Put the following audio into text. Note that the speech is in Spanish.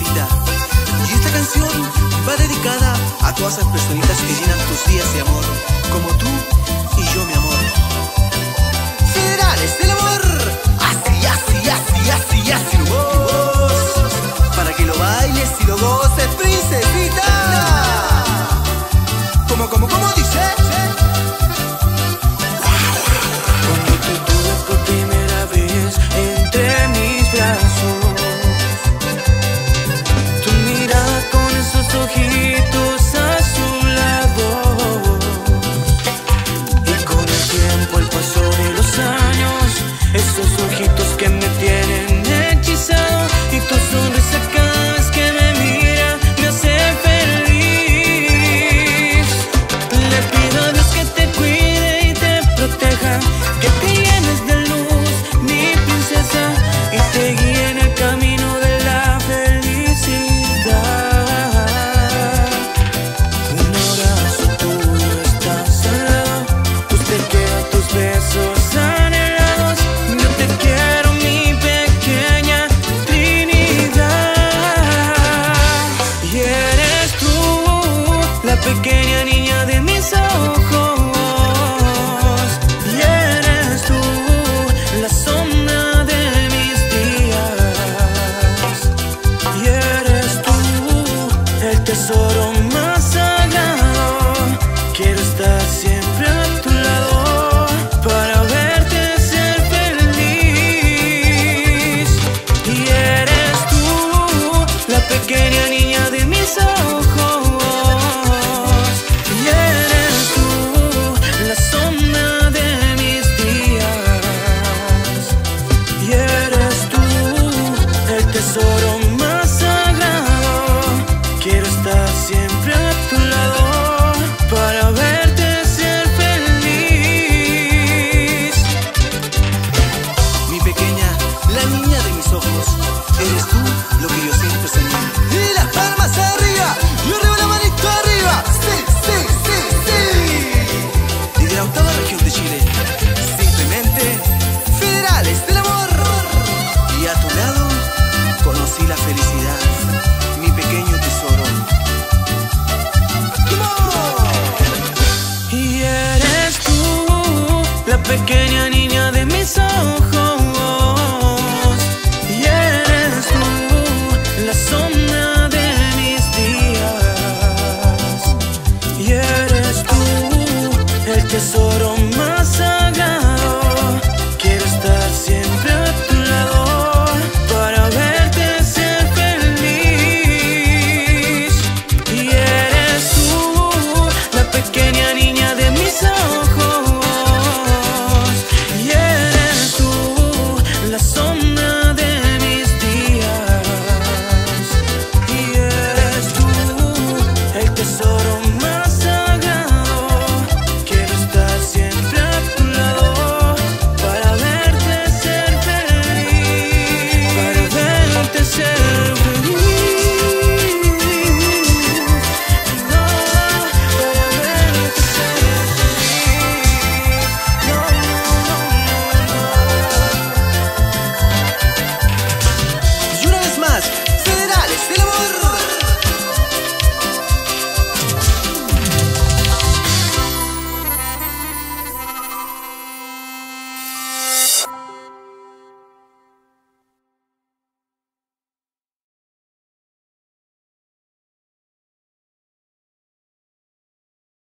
Y esta canción va dedicada a todas esas personitas que llenan tus días de amor, como tú y yo, mi amor. secretos que me tienen hechizado y tu sonrisa tesoro. pequeña niña de mis ojos.